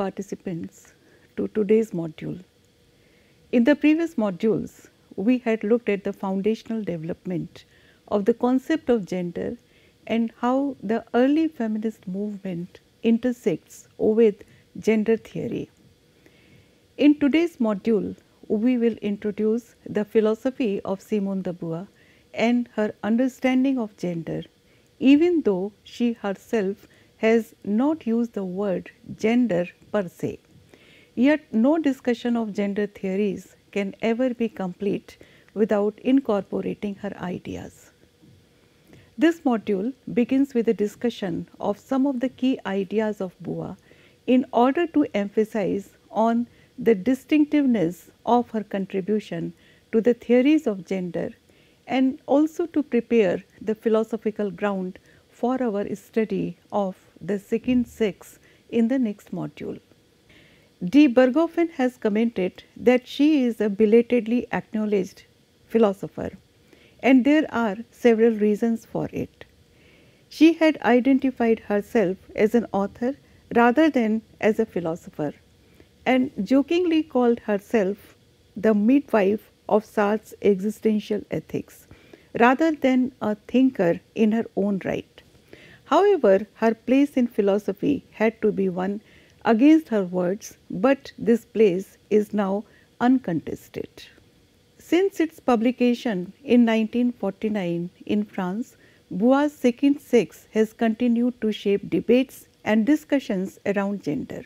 Participants to today's module. In the previous modules, we had looked at the foundational development of the concept of gender and how the early feminist movement intersects with gender theory. In today's module, we will introduce the philosophy of Simone de Beauvoir and her understanding of gender, even though she herself has not used the word gender per se. Yet no discussion of gender theories can ever be complete without incorporating her ideas. This module begins with a discussion of some of the key ideas of Beauvoir in order to emphasize on the distinctiveness of her contribution to the theories of gender and also to prepare the philosophical ground for our study of the second sex in the next module. De Berghofen has commented that she is a belatedly acknowledged philosopher and there are several reasons for it. She had identified herself as an author rather than as a philosopher and jokingly called herself the midwife of Sartre's existential ethics rather than a thinker in her own right. However, her place in philosophy had to be won against her words, but this place is now uncontested. Since its publication in 1949 in France, Beauvoir's Second Sex has continued to shape debates and discussions around gender.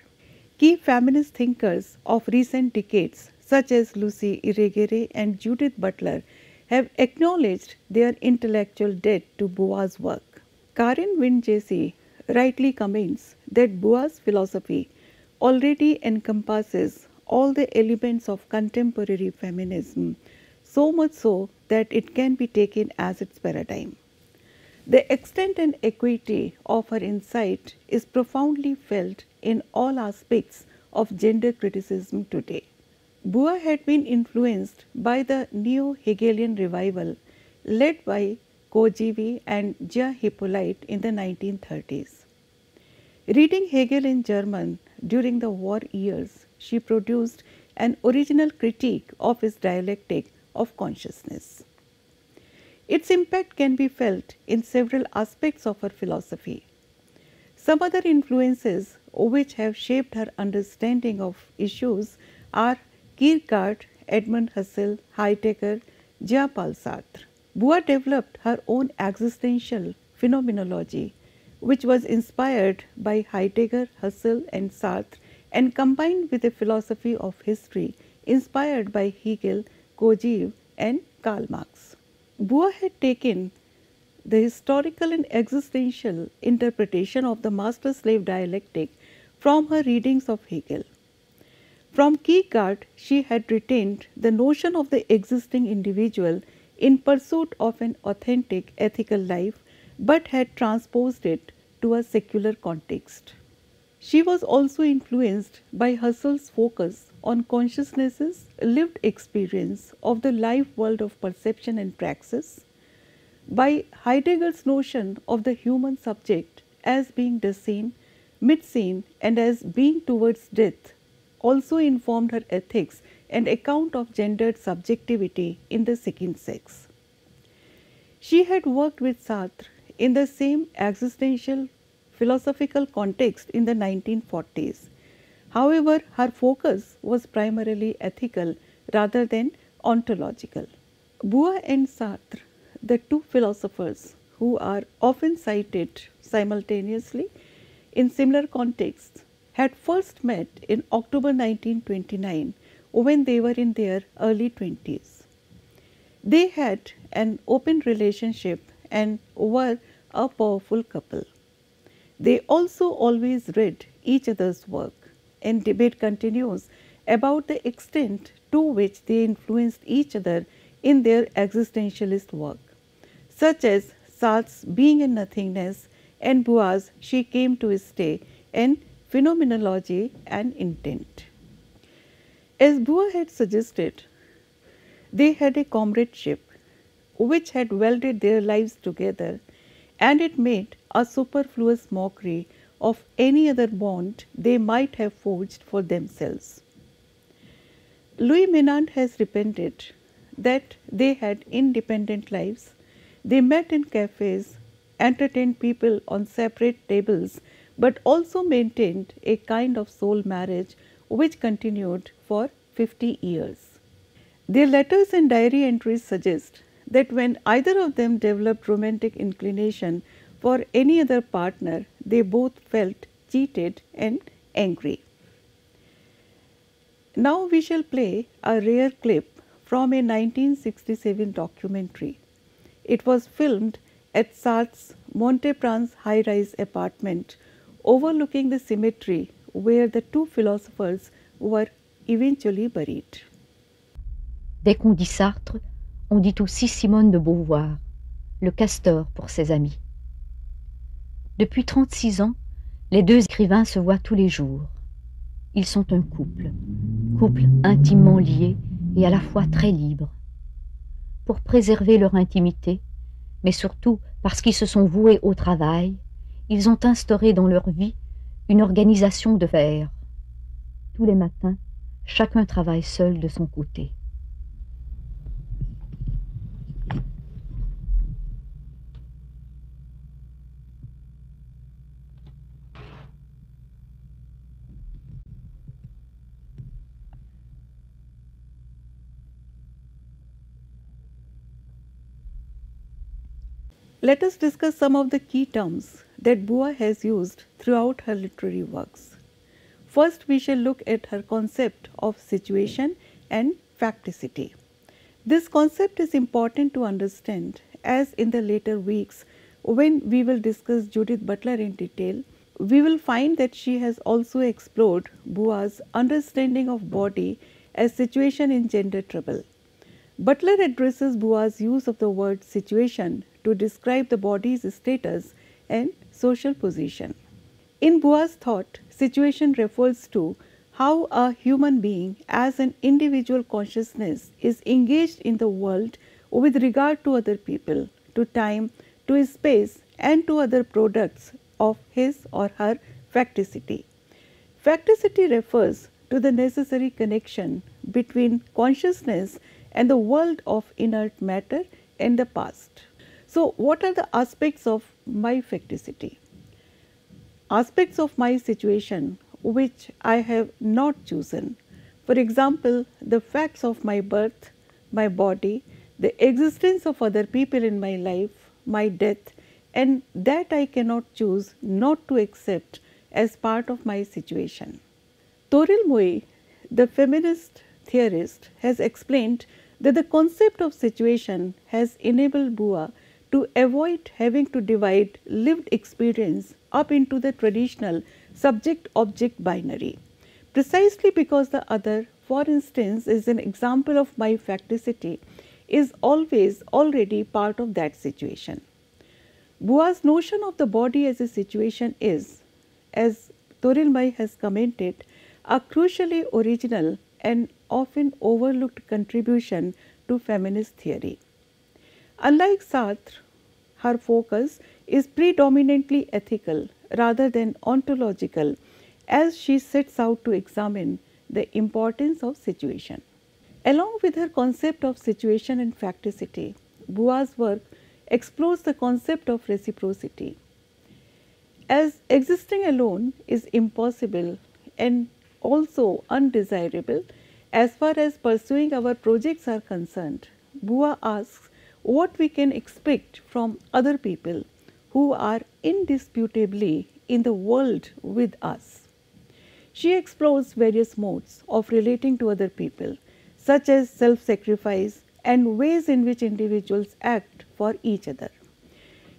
Key feminist thinkers of recent decades such as Lucy Irigaray and Judith Butler have acknowledged their intellectual debt to Beauvoir's work. Karen Vintges rightly comments that Beauvoir's philosophy already encompasses all the elements of contemporary feminism, so much so that it can be taken as its paradigm. The extent and equity of her insight is profoundly felt in all aspects of gender criticism today. Beauvoir had been influenced by the neo-Hegelian revival led by Kojève and Jean Hyppolite in the 1930s. Reading Hegel in German during the war years, she produced an original critique of his dialectic of consciousness. Its impact can be felt in several aspects of her philosophy. Some other influences which have shaped her understanding of issues are Kierkegaard, Edmund Husserl, Heidegger, Jean-Paul Sartre. Beauvoir developed her own existential phenomenology, which was inspired by Heidegger, Husserl, and Sartre, and combined with a philosophy of history inspired by Hegel, Kojève, and Karl Marx. Beauvoir had taken the historical and existential interpretation of the master slave dialectic from her readings of Hegel. From Kierkegaard, she had retained the notion of the existing individual in pursuit of an authentic ethical life but had transposed it to a secular context. She was also influenced by Husserl's focus on consciousness's lived experience of the life world of perception and praxis, by Heidegger's notion of the human subject as being Dasein, Mitsein and as being towards death also informed her ethics and account of gendered subjectivity in the second sex. She had worked with Sartre in the same existential philosophical context in the 1940s. However, her focus was primarily ethical rather than ontological. Beauvoir and Sartre, the two philosophers who are often cited simultaneously in similar contexts, had first met in October 1929 when they were in their early 20s. They had an open relationship and were a powerful couple. They also always read each other's work, and debate continues about the extent to which they influenced each other in their existentialist work, such as Sartre's Being and Nothingness and Beauvoir's She Came to Stay and Phenomenology and Intent. As Beauvoir had suggested, they had a comradeship which had welded their lives together and it made a superfluous mockery of any other bond they might have forged for themselves. Louis Menand has repented that they had independent lives. They met in cafes, entertained people on separate tables, but also maintained a kind of soul marriage which continued for 50 years. Their letters and diary entries suggest that when either of them developed romantic inclination for any other partner, they both felt cheated and angry. Now we shall play a rare clip from a 1967 documentary. It was filmed at Sartre's Montparnasse high-rise apartment overlooking the cemetery where the two philosophers were eventually buried. Dès qu'on dit Sartre, on dit aussi Simone de Beauvoir, le castor pour ses amis. Depuis 36 ans, les deux écrivains se voient tous les jours. Ils sont un couple, couple intimement lié et à la fois très libre. Pour préserver leur intimité, mais surtout parce qu'ils se sont voués au travail, ils ont instauré dans leur vie une organisation de fer. Tous les matins, chacun travaille seul de son côté. Let us discuss some of the key terms that Beauvoir has used throughout her literary works. First, we shall look at her concept of situation and facticity. This concept is important to understand as in the later weeks when we will discuss Judith Butler in detail, we will find that she has also explored Beauvoir's understanding of body as situation in gender trouble. Butler addresses Beauvoir's use of the word situation to describe the body's status and social position. In Beauvoir's thought, situation refers to how a human being as an individual consciousness is engaged in the world with regard to other people, to time, to space and to other products of his or her facticity. Facticity refers to the necessary connection between consciousness and the world of inert matter in the past. So, what are the aspects of my facticity? Aspects of my situation which I have not chosen. For example, the facts of my birth, my body, the existence of other people in my life, my death and that I cannot choose not to accept as part of my situation. Toril Moi, the feminist theorist, has explained that the concept of situation has enabled Beauvoir to avoid having to divide lived experience up into the traditional subject object binary. Precisely because the other, for instance, is an example of my facticity, is always already part of that situation. Beauvoir's notion of the body as a situation is, as Toril Moi has commented, a crucially original and often overlooked contribution to feminist theory. Unlike Sartre, her focus is predominantly ethical rather than ontological as she sets out to examine the importance of situation. Along with her concept of situation and facticity, Beauvoir's work explores the concept of reciprocity. As existing alone is impossible and also undesirable as far as pursuing our projects are concerned, Beauvoir asks what we can expect from other people who are indisputably in the world with us. She explores various modes of relating to other people, such as self sacrifice and ways in which individuals act for each other.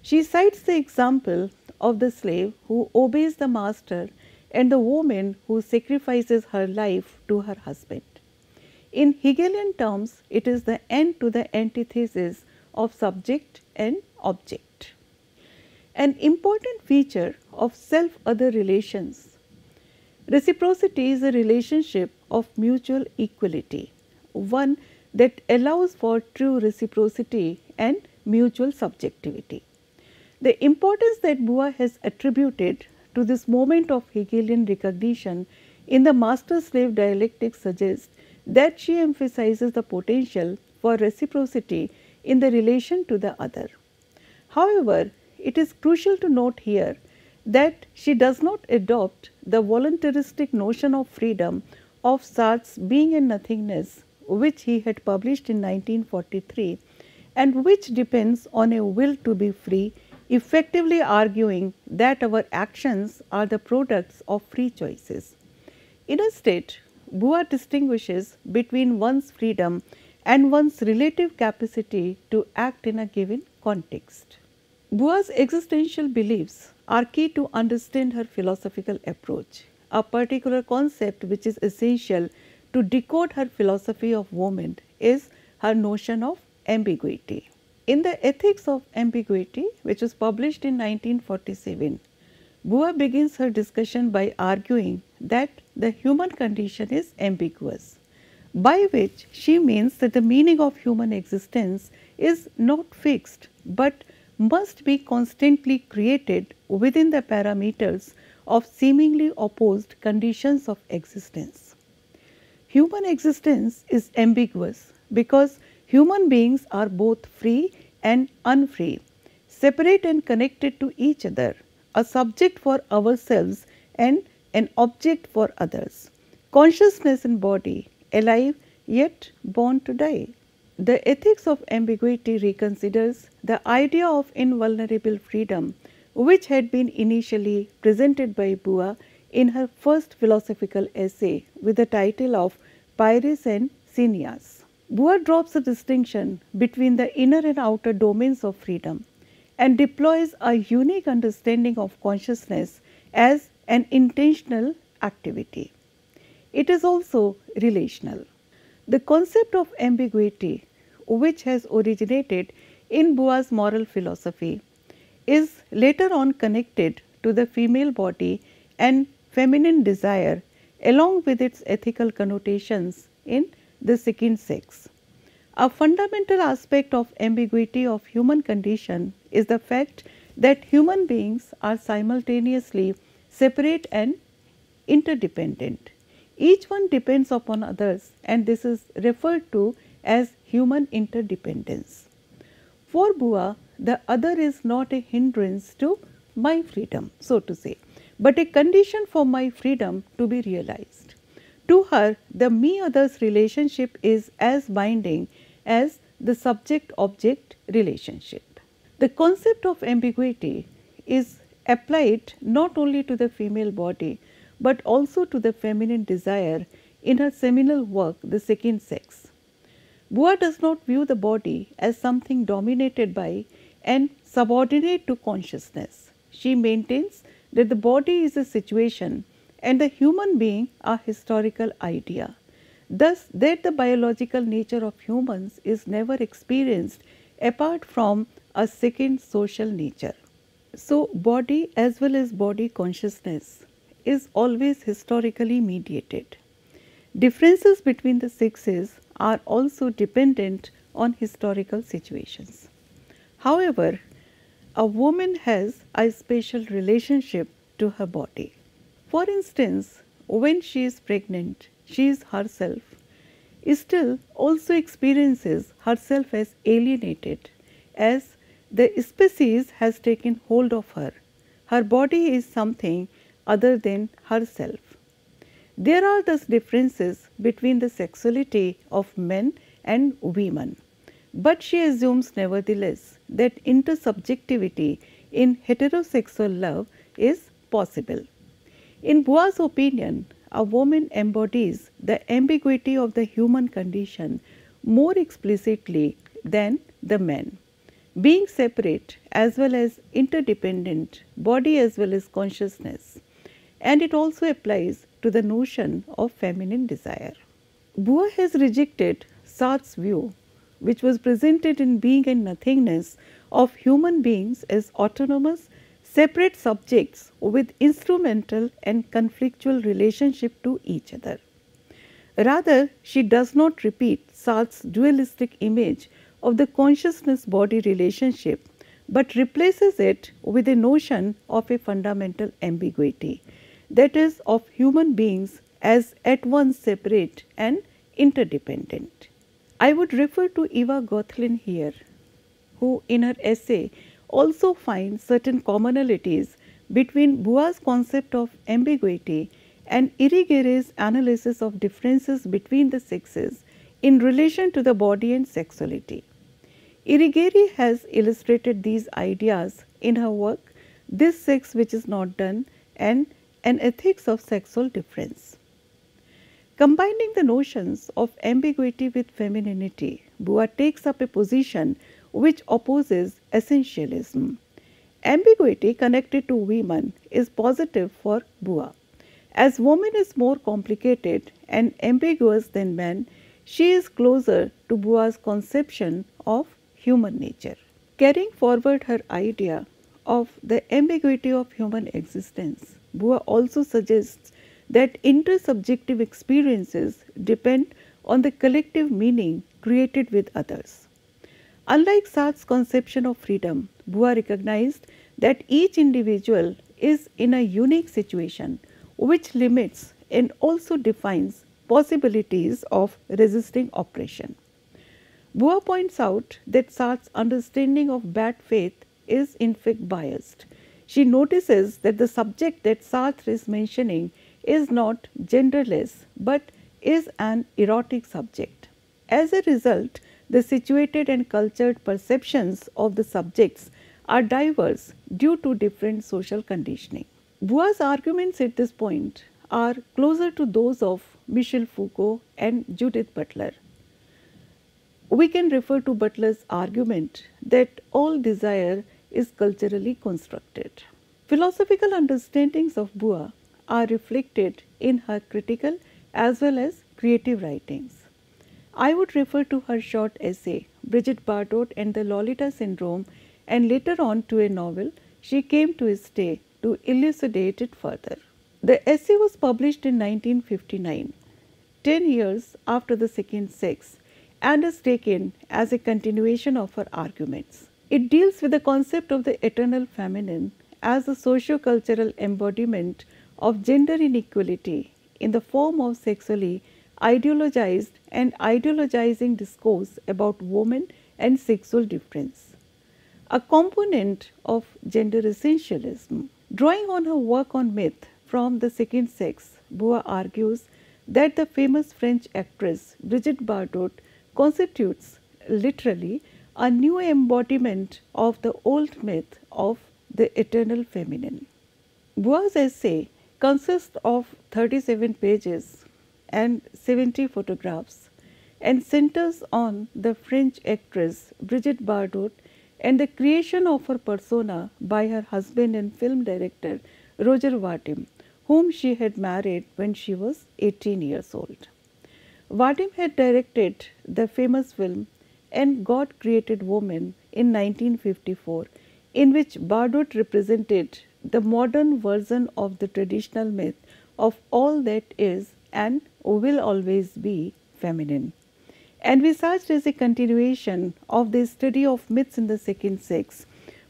She cites the example of the slave who obeys the master and the woman who sacrifices her life to her husband. In Hegelian terms, it is the end to the antithesis of subject and object. An important feature of self other relations. Reciprocity is a relationship of mutual equality, one that allows for true reciprocity and mutual subjectivity. The importance that Beauvoir has attributed to this moment of Hegelian recognition in the master slave dialectic suggests that she emphasizes the potential for reciprocity in the relation to the other. However, it is crucial to note here that she does not adopt the voluntaristic notion of freedom of Sartre's being and nothingness which he had published in 1943 and which depends on a will to be free effectively arguing that our actions are the products of free choices. In a state, Beauvoir distinguishes between one's freedom and one's relative capacity to act in a given context. Beauvoir's existential beliefs are key to understand her philosophical approach, a particular concept which is essential to decode her philosophy of woman is her notion of ambiguity. In the Ethics of Ambiguity, which was published in 1947, Beauvoir begins her discussion by arguing that the human condition is ambiguous, by which she means that the meaning of human existence is not fixed, but must be constantly created within the parameters of seemingly opposed conditions of existence. Human existence is ambiguous because Human beings are both free and unfree, separate and connected to each other, a subject for ourselves and an object for others. Consciousness and body, alive yet born to die. The ethics of ambiguity reconsiders the idea of invulnerable freedom, which had been initially presented by Beauvoir in her first philosophical essay with the title of Pyrrhus and Cineas. Beauvoir drops a distinction between the inner and outer domains of freedom and deploys a unique understanding of consciousness as an intentional activity. It is also relational. The concept of ambiguity, which has originated in Beauvoir's moral philosophy, is later on connected to the female body and feminine desire along with its ethical connotations in the second sex. A fundamental aspect of ambiguity of human condition is the fact that human beings are simultaneously separate and interdependent. Each one depends upon others and this is referred to as human interdependence. For Beauvoir, the other is not a hindrance to my freedom, so to say, but a condition for my freedom to be realized. To her, the me others relationship is as binding as the subject object relationship. The concept of ambiguity is applied not only to the female body but also to the feminine desire in her seminal work, The Second Sex. Beauvoir does not view the body as something dominated by and subordinate to consciousness. She maintains that the body is a situation and the human being a historical idea. Thus, that the biological nature of humans is never experienced apart from a second social nature. So, body as well as body consciousness is always historically mediated. Differences between the sexes are also dependent on historical situations. However, a woman has a special relationship to her body. For instance, when she is pregnant, she is herself, still also experiences herself as alienated, as the species has taken hold of her. Her body is something other than herself. There are thus differences between the sexuality of men and women, but she assumes nevertheless that intersubjectivity in heterosexual love is possible. In Beauvoir's opinion, a woman embodies the ambiguity of the human condition more explicitly than the man. Being separate as well as interdependent, body as well as consciousness, and it also applies to the notion of feminine desire. Beauvoir has rejected Sartre's view, which was presented in Being and Nothingness, of human beings as autonomous, separate subjects with instrumental and conflictual relationship to each other. Rather, she does not repeat Sartre's dualistic image of the consciousness body relationship, but replaces it with a notion of a fundamental ambiguity that is, of human beings as at once separate and interdependent. I would refer to Eva Gothlin here, who in her essay also finds certain commonalities between Beauvoir's concept of ambiguity and Irigaray's analysis of differences between the sexes in relation to the body and sexuality. Irigaray has illustrated these ideas in her work This Sex Which Is Not One and An Ethics of Sexual Difference. Combining the notions of ambiguity with femininity, Beauvoir takes up a position which opposes essentialism. Ambiguity connected to women is positive for Beauvoir. As woman is more complicated and ambiguous than man, she is closer to Beauvoir's conception of human nature. Carrying forward her idea of the ambiguity of human existence, Beauvoir also suggests that intersubjective experiences depend on the collective meaning created with others. Unlike Sartre's conception of freedom, Beauvoir recognized that each individual is in a unique situation which limits and also defines possibilities of resisting oppression. Beauvoir points out that Sartre's understanding of bad faith is in fact biased. She notices that the subject that Sartre is mentioning is not genderless but is an erotic subject. As a result, the situated and cultured perceptions of the subjects are diverse due to different social conditioning. Beauvoir's arguments at this point are closer to those of Michel Foucault and Judith Butler. We can refer to Butler's argument that all desire is culturally constructed. Philosophical understandings of Beauvoir are reflected in her critical as well as creative writings. I would refer to her short essay, Brigitte Bardot and the Lolita Syndrome, and later on to a novel, She Came to Stay to elucidate it further. The essay was published in 1959, 10 years after the second sex, and is taken as a continuation of her arguments. It deals with the concept of the eternal feminine as a socio-cultural embodiment of gender inequality in the form of sexually ideologized and ideologizing discourse about women and sexual difference. A component of gender essentialism Drawing on her work on myth from the second sex, Beauvoir argues that the famous French actress Brigitte Bardot constitutes literally a new embodiment of the old myth of the eternal feminine. Beauvoir's essay consists of 37 pages and 70 photographs and centers on the French actress Brigitte Bardot and the creation of her persona by her husband and film director Roger Vadim, whom she had married when she was 18 years old. Vadim had directed the famous film And God Created Woman in 1954, in which Bardot represented the modern version of the traditional myth of all that is and will always be feminine. and Envisaged as a continuation of the study of myths in the second sex,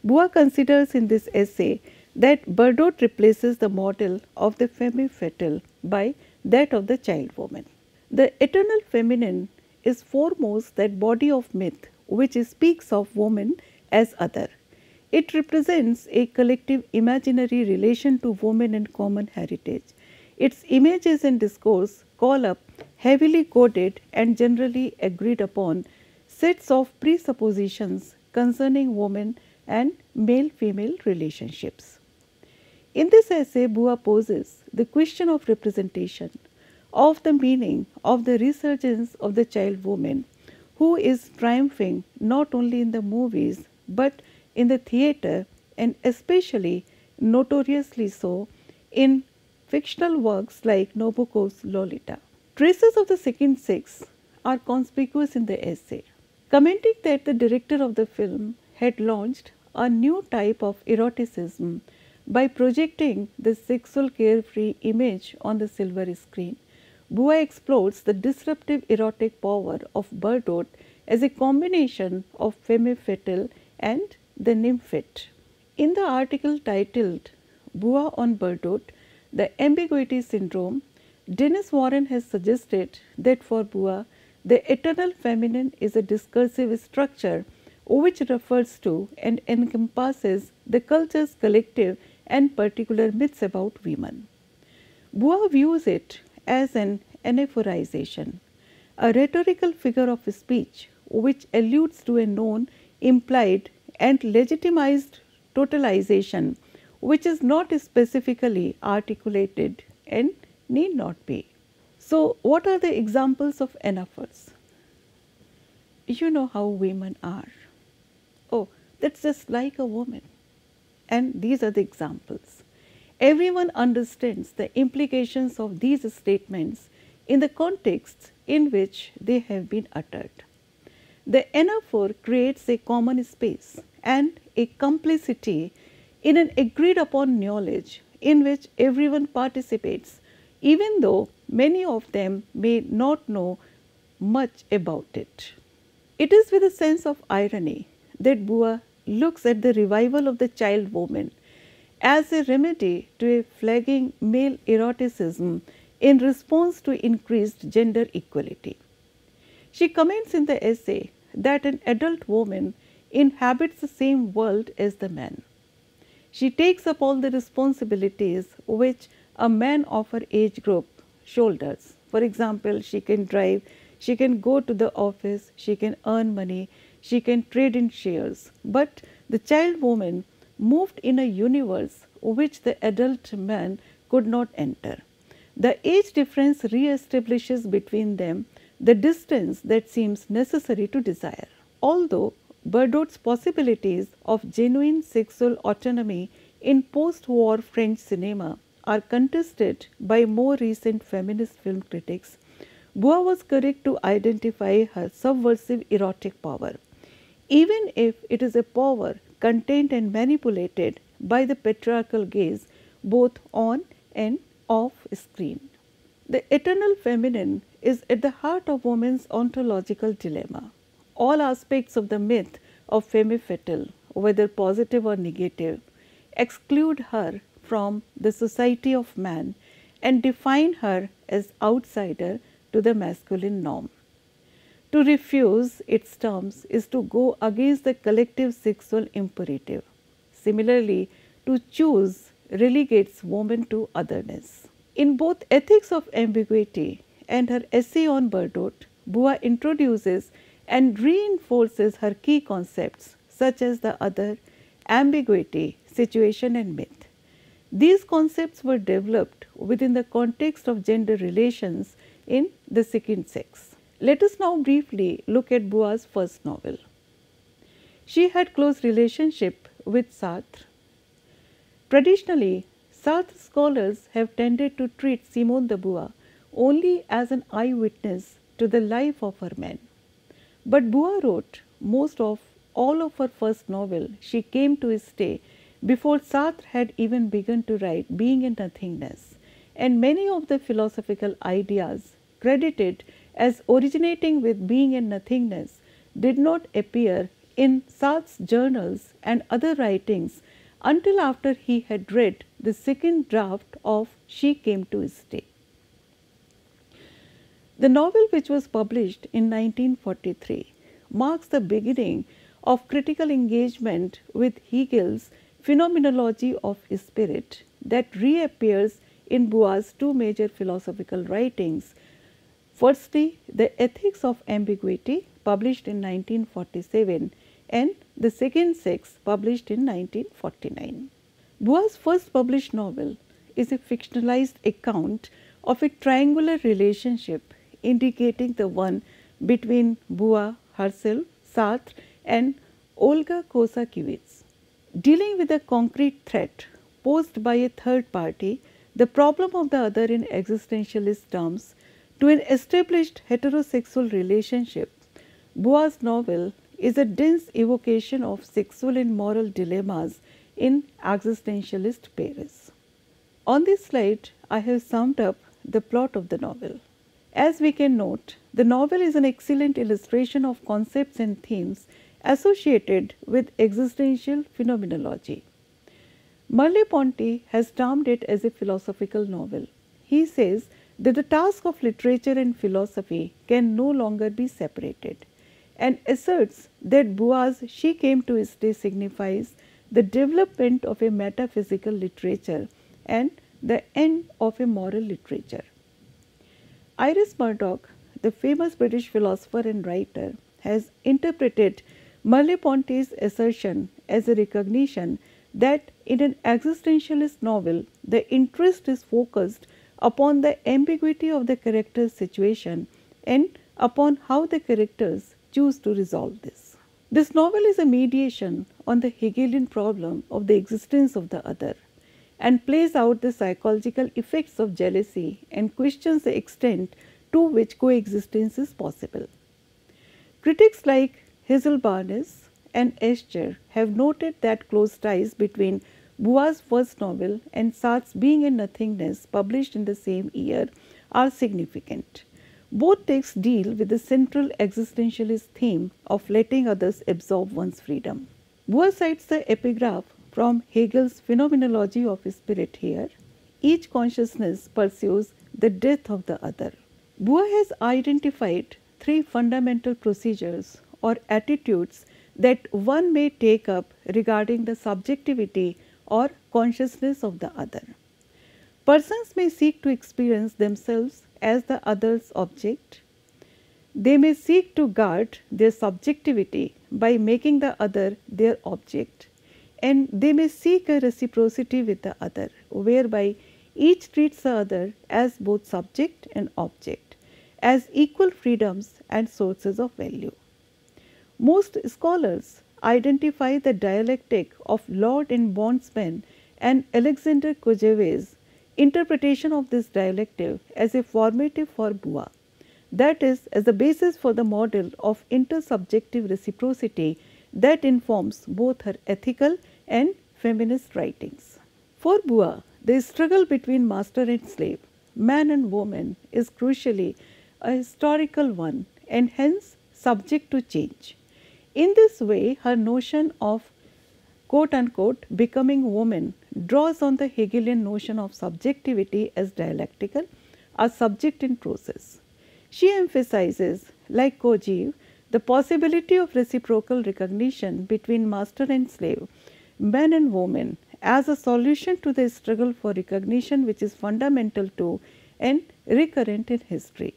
Beauvoir considers in this essay that Bardot replaces the model of the femme fatale by that of the child woman. The eternal feminine is foremost that body of myth which speaks of woman as other. It represents a collective imaginary relation to women and common heritage. Its images and discourse call up heavily coded and generally agreed upon sets of presuppositions concerning women and male female relationships. In this essay, Beauvoir poses the question of representation, of the meaning of the resurgence of the child woman who is triumphing not only in the movies but in the theatre and especially notoriously so in fictional works like Nabokov's Lolita. Traces of the second sex are conspicuous in the essay. Commenting that the director of the film had launched a new type of eroticism by projecting the sexual carefree image on the silver screen, Beauvoir explores the disruptive erotic power of Bardot as a combination of femme fatale and the nymphette. In the article titled Beauvoir on Bardot, the ambiguity syndrome, Dennis Warren has suggested that for Beauvoir, the eternal feminine is a discursive structure which refers to and encompasses the culture's collective and particular myths about women. Beauvoir views it as an anaphorization, a rhetorical figure of speech which alludes to a known, implied, and legitimized totalization which is not specifically articulated and need not be. So, what are the examples of anaphors? You know how women are. Oh, that's just like a woman. And these are the examples. Everyone understands the implications of these statements in the contexts in which they have been uttered. The anaphor creates a common space and a complicity in an agreed upon knowledge in which everyone participates, even though many of them may not know much about it. It is with a sense of irony that Beauvoir looks at the revival of the child woman as a remedy to a flagging male eroticism in response to increased gender equality. She comments in the essay that an adult woman inhabits the same world as the man. She takes up all the responsibilities which a man of her age group shoulders. For example, she can drive, she can go to the office, she can earn money, she can trade in shares. But the child woman moved in a universe which the adult man could not enter. The age difference re-establishes between them the distance that seems necessary to desire. Although Bardot's possibilities of genuine sexual autonomy in post-war French cinema are contested by more recent feminist film critics, Beauvoir was correct to identify her subversive erotic power, even if it is a power contained and manipulated by the patriarchal gaze both on and off screen. The eternal feminine is at the heart of woman's ontological dilemma. All aspects of the myth of femme fatale, whether positive or negative, exclude her from the society of man and define her as outsider to the masculine norm. To refuse its terms is to go against the collective sexual imperative. Similarly, to choose relegates woman to otherness. In both Ethics of Ambiguity and her essay on Bardot, Beauvoir introduces and reinforces her key concepts such as the other, ambiguity, situation and myth. These concepts were developed within the context of gender relations in the second sex. Let us now briefly look at Beauvoir's first novel. She had close relationship with Sartre. Traditionally, Sartre scholars have tended to treat Simone de Beauvoir only as an eyewitness to the life of her man. But Beauvoir wrote most of all of her first novel, She Came to his Stay, before Sartre had even begun to write Being and Nothingness, and many of the philosophical ideas credited as originating with Being and Nothingness did not appear in Sartre's journals and other writings until after he had read the second draft of She Came to Stay. The novel, which was published in 1943, marks the beginning of critical engagement with Hegel's phenomenology of spirit that reappears in Beauvoir's two major philosophical writings. Firstly, the ethics of ambiguity published in 1947 and The Second Sex published in 1949. Beauvoir's first published novel is a fictionalized account of a triangular relationship indicating the one between Beauvoir herself, Sartre and Olga Kosakiewicz. Dealing with a concrete threat posed by a third party, the problem of the other in existentialist terms, to an established heterosexual relationship, Beauvoir's novel is a dense evocation of sexual and moral dilemmas in existentialist Paris. On this slide, I have summed up the plot of the novel. As we can note, the novel is an excellent illustration of concepts and themes associated with existential phenomenology. Merleau-Ponty has termed it as a philosophical novel. He says that the task of literature and philosophy can no longer be separated and asserts that Beauvoir's She Came to Stay signifies the development of a metaphysical literature and the end of a moral literature. Iris Murdoch, the famous British philosopher and writer, has interpreted Merleau-Ponty's assertion as a recognition that in an existentialist novel, the interest is focused upon the ambiguity of the character's situation and upon how the characters choose to resolve this. This novel is a mediation on the Hegelian problem of the existence of the other and plays out the psychological effects of jealousy and questions the extent to which coexistence is possible. Critics like Hazel Barnes and Escher have noted that close ties between Beauvoir's first novel and Sartre's Being and Nothingness, published in the same year, are significant. Both texts deal with the central existentialist theme of letting others absorb one's freedom. Beauvoir cites the epigraph from Hegel's Phenomenology of Spirit here. Each consciousness pursues the death of the other. Beauvoir has identified three fundamental procedures or attitudes that one may take up regarding the subjectivity or consciousness of the other. Persons may seek to experience themselves as the other's object. They may seek to guard their subjectivity by making the other their object and they may seek a reciprocity with the other whereby each treats the other as both subject and object, as equal freedoms and sources of value. Most scholars identify the dialectic of Lord and Bondsman and Alexander Kojève's interpretation of this dialectic as a formative for Beauvoir, that is, as the basis for the model of intersubjective reciprocity that informs both her ethical and feminist writings. For Beauvoir, the struggle between master and slave, man and woman, is crucially a historical one and hence subject to change. In this way, her notion of quote unquote becoming woman draws on the Hegelian notion of subjectivity as dialectical, a subject in process. She emphasizes, like Kojève, the possibility of reciprocal recognition between master and slave, man and woman, as a solution to the struggle for recognition which is fundamental to and recurrent in history.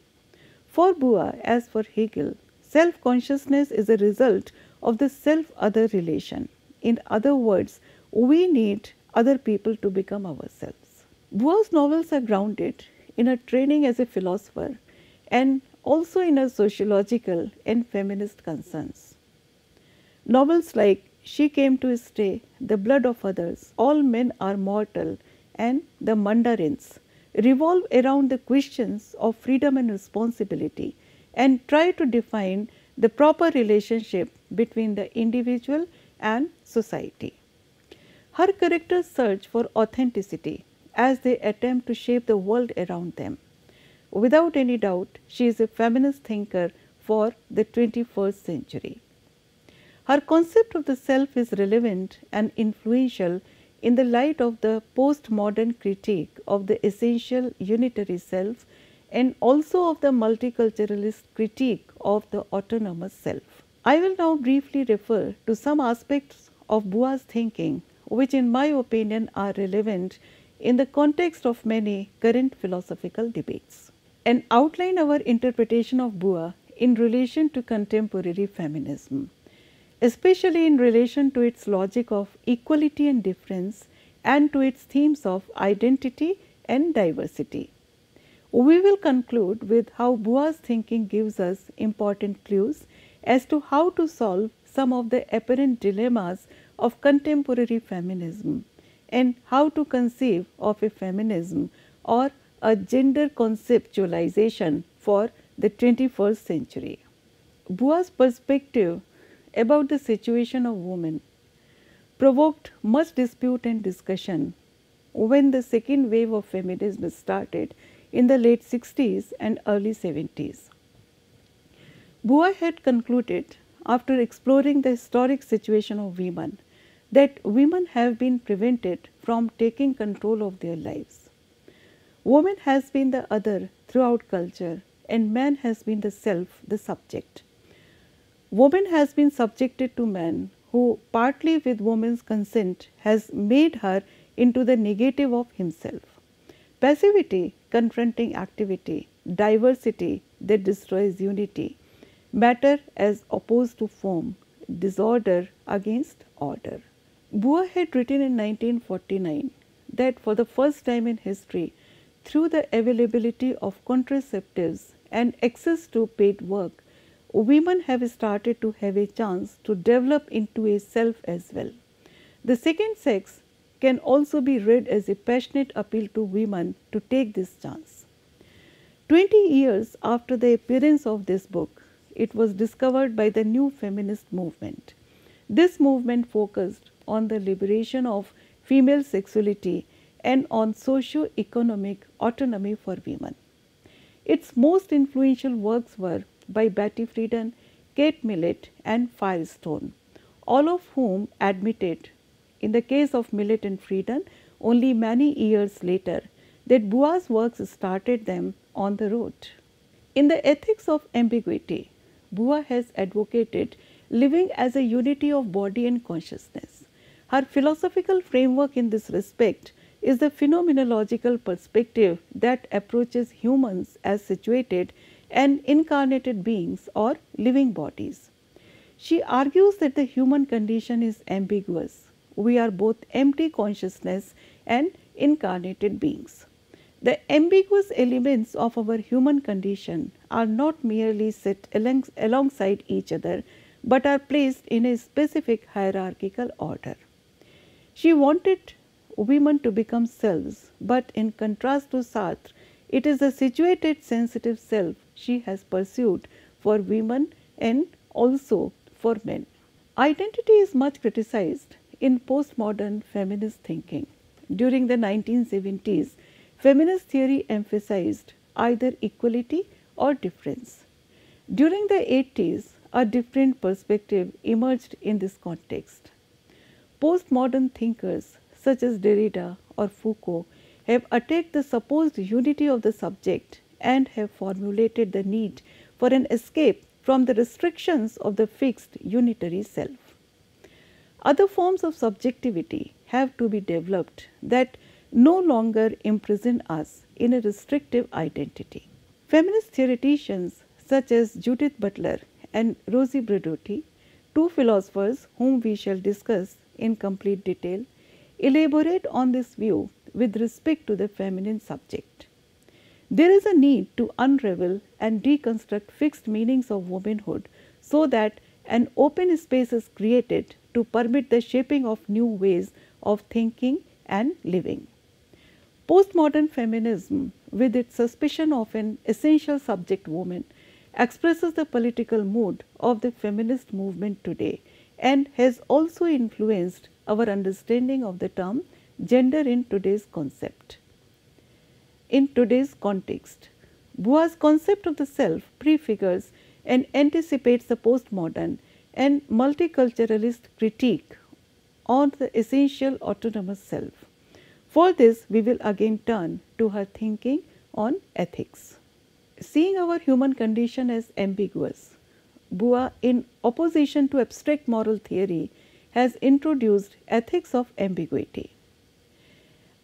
For Beauvoir, as for Hegel, Self consciousness is a result of the self other relation. In other words, we need other people to become ourselves. Beauvoir's novels are grounded in a training as a philosopher and also in her sociological and feminist concerns. Novels like She Came to Stay, The Blood of Others, All Men Are Mortal, and The Mandarins revolve around the questions of freedom and responsibility and try to define the proper relationship between the individual and society. Her characters search for authenticity as they attempt to shape the world around them. Without any doubt, she is a feminist thinker for the 21st century. Her concept of the self is relevant and influential in the light of the postmodern critique of the essential unitary self and also of the multiculturalist critique of the autonomous self. I will now briefly refer to some aspects of Beauvoir's thinking which in my opinion are relevant in the context of many current philosophical debates. And outline our interpretation of Beauvoir in relation to contemporary feminism, especially in relation to its logic of equality and difference and to its themes of identity and diversity. We will conclude with how Beauvoir's thinking gives us important clues as to how to solve some of the apparent dilemmas of contemporary feminism and how to conceive of a feminism or a gender conceptualization for the 21st century. Beauvoir's perspective about the situation of women provoked much dispute and discussion when the second wave of feminism started in the late 60s and early 70s. Beauvoir had concluded after exploring the historic situation of women that women have been prevented from taking control of their lives. Woman has been the other throughout culture and man has been the self, the subject. Woman has been subjected to man who partly with woman's consent has made her into the negative of himself. Passivity confronting activity, diversity that destroys unity, matter as opposed to form, disorder against order. Beauvoir had written in 1949 that for the first time in history, through the availability of contraceptives and access to paid work, women have started to have a chance to develop into a self as well. The second sex can also be read as a passionate appeal to women to take this chance. 20 years after the appearance of this book, it was discovered by the new feminist movement. This movement focused on the liberation of female sexuality and on socio-economic autonomy for women. Its most influential works were by Betty Friedan, Kate Millett and Firestone, all of whom admitted, in the case of Millett and Friedan, only many years later, that Beauvoir's works started them on the road. In the ethics of ambiguity, Beauvoir has advocated living as a unity of body and consciousness. Her philosophical framework in this respect is the phenomenological perspective that approaches humans as situated and incarnated beings or living bodies. She argues that the human condition is ambiguous. We are both empty consciousness and incarnated beings. The ambiguous elements of our human condition are not merely set along, alongside each other, but are placed in a specific hierarchical order. She wanted women to become selves, but in contrast to Sartre, it is the situated sensitive self she has pursued for women and also for men. Identity is much criticized in postmodern feminist thinking. During the 1970s, feminist theory emphasized either equality or difference. During the 80s, a different perspective emerged in this context. Postmodern thinkers such as Derrida or Foucault have attacked the supposed unity of the subject and have formulated the need for an escape from the restrictions of the fixed unitary self. Other forms of subjectivity have to be developed that no longer imprison us in a restrictive identity. Feminist theoreticians such as Judith Butler and Rosi Braidotti, two philosophers whom we shall discuss in complete detail, elaborate on this view with respect to the feminine subject. There is a need to unravel and deconstruct fixed meanings of womanhood so that an open space is created to permit the shaping of new ways of thinking and living. Postmodern feminism, with its suspicion of an essential subject woman, expresses the political mood of the feminist movement today and has also influenced our understanding of the term gender in today's concept. In today's context, Beauvoir's concept of the self prefigures and anticipates the postmodern and multiculturalist critique on the essential autonomous self. For this, we will again turn to her thinking on ethics. Seeing our human condition as ambiguous, Beauvoir, in opposition to abstract moral theory, has introduced ethics of ambiguity.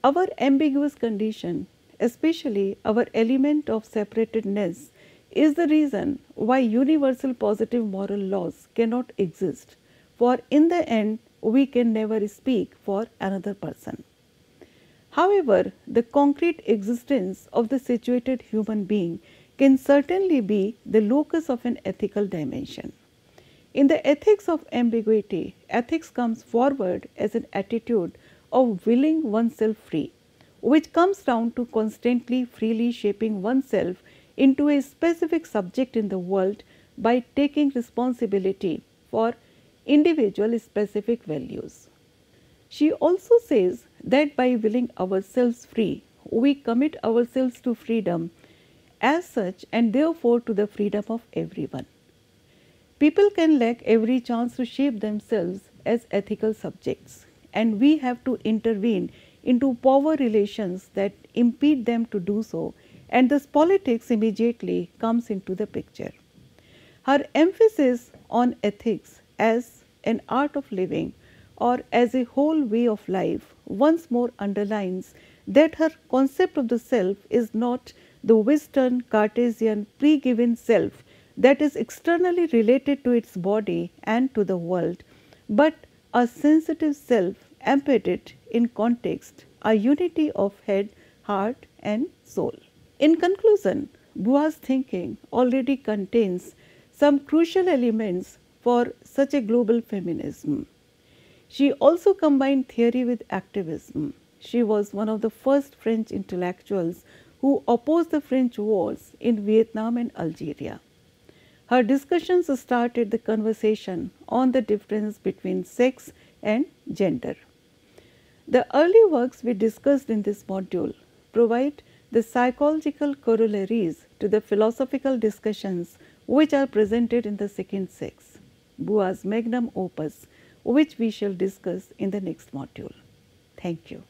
Our ambiguous condition, especially our element of separatedness, is the reason why universal positive moral laws cannot exist, for in the end we can never speak for another person. However, the concrete existence of the situated human being can certainly be the locus of an ethical dimension. In the ethics of ambiguity, ethics comes forward as an attitude of willing oneself free, which comes down to constantly freely shaping oneself into a specific subject in the world by taking responsibility for individual specific values. She also says that by willing ourselves free, we commit ourselves to freedom as such and therefore to the freedom of everyone. People can lack every chance to shape themselves as ethical subjects, and we have to intervene into power relations that impede them to do so, and thus politics immediately comes into the picture. Her emphasis on ethics as an art of living or as a whole way of life once more underlines that her concept of the self is not the Western Cartesian pre-given self that is externally related to its body and to the world, but a sensitive self embedded in context, a unity of head, heart and soul. In conclusion, Beauvoir's thinking already contains some crucial elements for such a global feminism. She also combined theory with activism. She was one of the first French intellectuals who opposed the French wars in Vietnam and Algeria. Her discussions started the conversation on the difference between sex and gender. The early works we discussed in this module provide the psychological corollaries to the philosophical discussions which are presented in the second sex, Beauvoir's magnum opus, which we shall discuss in the next module. Thank you.